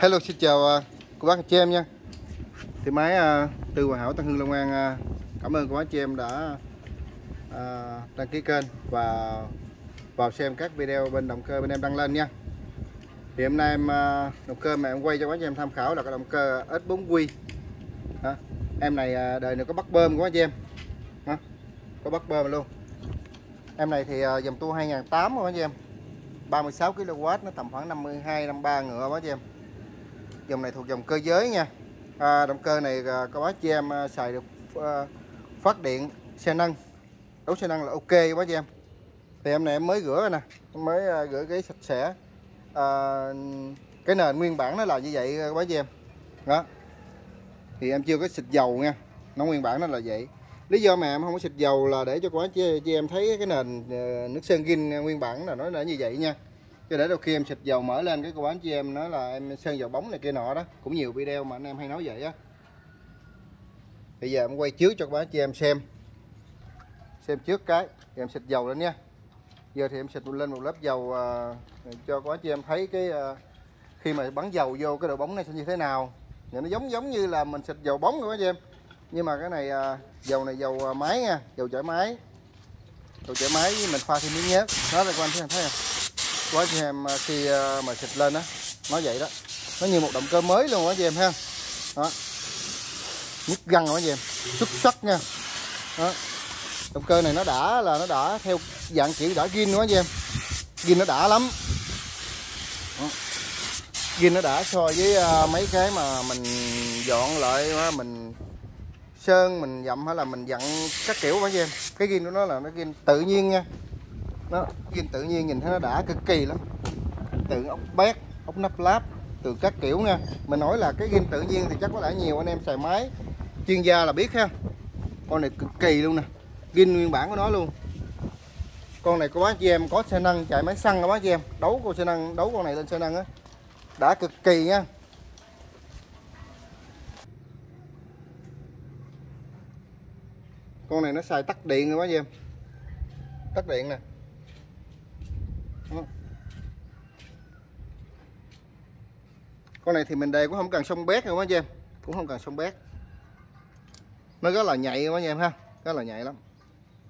Hello, xin chào à, cô bác chị em nha. Thì máy Tư từ Hòa Hảo Tân Hưng Long An à, Cảm ơn cô bác chị em đã đăng ký kênh và vào xem các video bên động cơ bên em đăng lên nha. Thì hôm nay em động cơ mà em quay cho các chị em tham khảo là cái động cơ S4Q Em này đời này có bắt bơm của các chị em. Có bắt bơm luôn. Em này thì dòng tua 2008 rồi các chị em. 36 kW nó tầm khoảng 52 53 ngựa bác chị em dòng này thuộc dòng cơ giới nha. À, động cơ này à, các bác chị em à, xài được à, phát điện xe nâng. Đấu xe nâng là ok quá chị em. Thì em này em mới rửa nè mới à, rửa cái sạch sẽ. À, cái nền nguyên bản nó là như vậy à, các bác chị em. Đó. Thì em chưa có xịt dầu nha nó nguyên bản nó là vậy. Lý do mà em không có xịt dầu là để cho quá chị, chị em thấy cái nền à, nước sơn gin nguyên bản là nó là như vậy nha cho để đôi khi em xịt dầu mở lên cái cô bán chị em nói là em sơn dầu bóng này kia nọ đó cũng nhiều video mà anh em hay nói vậy á. Bây giờ em quay trước cho cô bán chị em xem. Xem trước cái thì em xịt dầu lên nha. Giờ thì em xịt lên một lớp dầu à, cho cô bán chị em thấy cái à, khi mà bắn dầu vô cái độ bóng này sẽ như thế nào. Thì nó giống giống như là mình xịt dầu bóng rồi chị em. Nhưng mà cái này à, dầu này dầu à, máy nha dầu chảy máy. Dầu chảy máy mình pha thêm miếng nhớt. Đó là quan anh thấy không? Quá chị em à, khi à, mà xịt lên đó nó vậy đó. Nó như một động cơ mới luôn đó chị em ha. Đó. Nhức găng quá chị em. Xuất sắc nha. Đó. Động cơ này nó đã là nó đã theo dạng kiểu đã gin quá chị em. Gin nó đã lắm. Đó. gin nó đã so với à, mấy cái mà mình dọn lại mình sơn, mình dặm hay là mình dặn các kiểu quá chị em. Cái gin của nó là nó gin tự nhiên nha nó nhìn tự nhiên nhìn thấy nó đã cực kỳ lắm. Từ ốc bét, ốc nắp láp, từ các kiểu nha. Mình nói là cái gin tự nhiên thì chắc có lẽ nhiều anh em xài máy. Chuyên gia là biết ha. Con này cực kỳ luôn nè. Gin nguyên bản của nó luôn. Con này có bác chị em có xe năng chạy máy xăng các bác chị em. Đấu con xe năng đấu con này lên xe năng á. Đã cực kỳ nha. Con này nó xài tắt điện rồi bác chị em. Tắt điện nè đó. con này thì mình đề cũng không cần sông bét đâu anh chị em cũng không cần sông bét. Nó rất là nhạy quá anh em ha. Rất là nhạy lắm.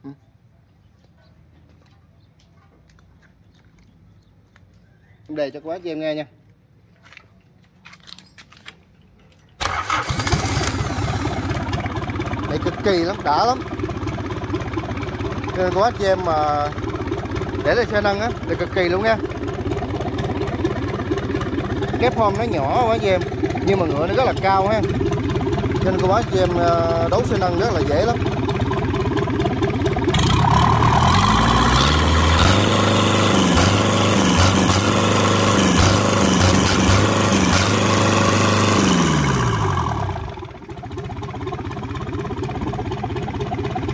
Ừ. Đề cho quá chị em nghe nha. Này cực kỳ lắm, đã lắm. Nên quá chị em mà để lên xe nâng á thì cực kỳ luôn nha. Kép form nó nhỏ quá chị em, nhưng mà ngựa nó rất là cao ha. Cho nên cô bác chị em ờ, đấu xe nâng rất là dễ lắm.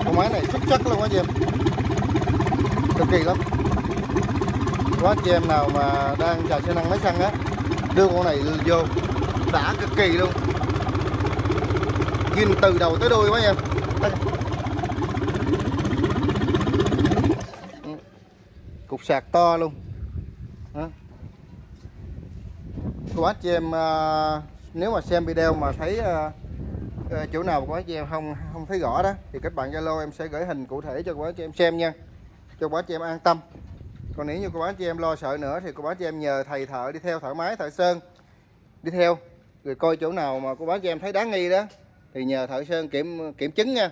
Con máy này xuất sắc luôn quá chị em cực kỳ lắm. Quá chị em nào mà đang chạy xe năng máy xăng á, đưa con này vô, đã cực kỳ luôn. Nhìn từ đầu tới đuôi quá em. Cục sạc to luôn. Đó. quá chị em à, nếu mà xem video mà thấy à, à, chỗ nào quá chị em không không thấy rõ đó, thì các bạn Zalo em sẽ gửi hình cụ thể cho quá chị em xem nha cho bác chị em an tâm. Còn nếu như cô bác chị em lo sợ nữa thì cô bác chị em nhờ thầy thợ đi theo, thợ máy, thợ sơn đi theo. Rồi coi chỗ nào mà cô bác chị em thấy đáng nghi đó, thì nhờ thợ sơn kiểm kiểm chứng nha.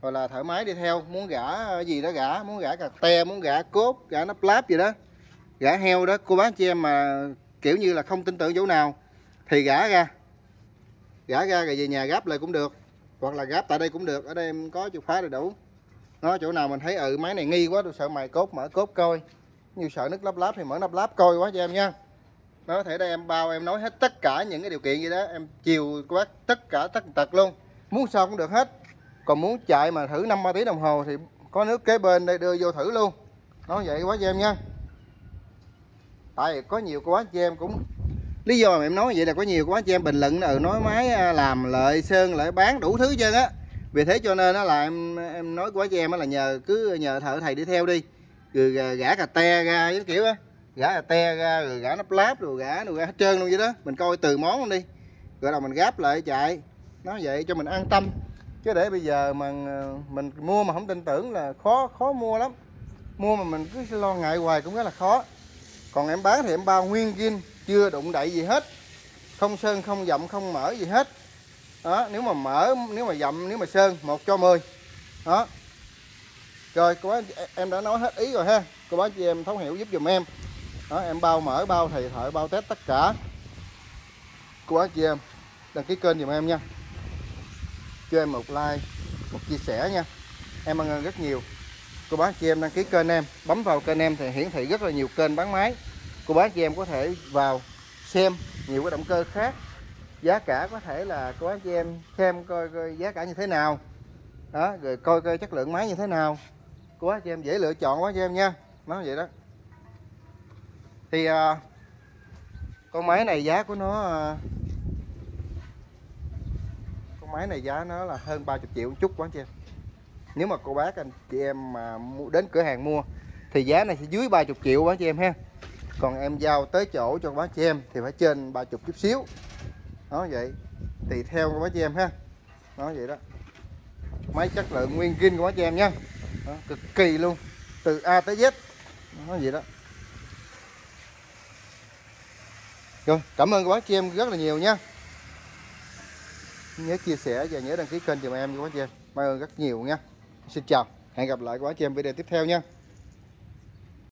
Hoặc là thợ máy đi theo, muốn gã gì đó gã muốn gã cà te, muốn gã cốt gã nắp láp gì đó gã heo đó, cô bác chị em mà kiểu như là không tin tưởng chỗ nào thì gã ra. Gã ra rồi về nhà gáp lại cũng được, hoặc là gáp tại đây cũng được, ở đây em có chìa khóa đầy đủ nó chỗ nào mình thấy ừ máy này nghi quá, tôi sợ mày cốt mở cốt coi. Như sợ nước lắp láp thì mở nắp láp coi quá cho em nha. Nó có thể đây em bao, em nói hết tất cả những cái điều kiện gì đó, em chiều quát tất cả tất tật luôn. Muốn sao cũng được hết. Còn muốn chạy mà thử năm ba tiếng đồng hồ thì có nước kế bên đây đưa vô thử luôn. Nó vậy quá cho em nha. Tại có nhiều cô bác chị em cũng, lý do mà em nói vậy là có nhiều cô bác chị em bình luận ừ nói máy à, làm lợi, sơn lại bán đủ thứ trơn á vì thế cho nên nó là em em nói quá cho em là nhờ, cứ nhờ thợ thầy đi theo đi. Rồi gã cà te ra cái kiểu á. Gã te ra, rồi gã nắp láp, rồi gã rồi gã hết trơn luôn vậy đó. Mình coi từ món luôn đi. Rồi đầu mình gáp lại, chạy. Nó vậy cho mình an tâm. Chứ để bây giờ mà ờ, mình mua mà không tin tưởng là khó khó mua lắm. Mua mà mình cứ lo ngại hoài cũng rất là khó. Còn em bán thì em bao nguyên zin, chưa đụng đậy gì hết. Không sơn, không dặm không mở gì hết đó, nếu mà mở, nếu mà dặm nếu mà sơn, một cho 10 đó. Rồi, cô bác, em đã nói hết ý rồi ha. Cô bác chị em thấu hiểu giúp dùm em. Đó, em bao mở, bao thầy thợ, bao test tất cả. Cô bác chị em, đăng ký kênh dùm em nha. Cho em một like, một chia sẻ nha. Em ơn ơn rất nhiều. Cô bác chị em đăng ký kênh em, bấm vào kênh em thì hiển thị rất là nhiều kênh bán máy. Cô bác chị em có thể vào xem nhiều cái động cơ khác giá cả có thể là cô bác chị em xem coi, coi giá cả như thế nào. Đó rồi coi coi chất lượng máy như thế nào. Cô bác chị em dễ lựa chọn quá cho em nha. Nó vậy đó. Thì à, con máy này giá của nó à, con máy này giá nó là hơn 30 triệu chút quá chị em. Nếu mà cô bác anh chị em mà đến cửa hàng mua thì giá này sẽ dưới 30 triệu quá chị em ha. Còn em giao tới chỗ cho bác chị em thì phải trên 30 chút xíu nó vậy. Tùy theo của bác chị em ha. Nó vậy đó. Máy chất lượng nguyên zin của bác chị em nha. Đó, cực kỳ luôn. Từ A tới Z. Nó vậy đó. Rồi cảm ơn các bác chị em rất là nhiều nha. Nhớ chia sẻ và nhớ đăng ký kênh giùm em cho bác chị em cảm ơn rất nhiều nha. Xin chào. Hẹn gặp lại các bác chị em video tiếp theo nha.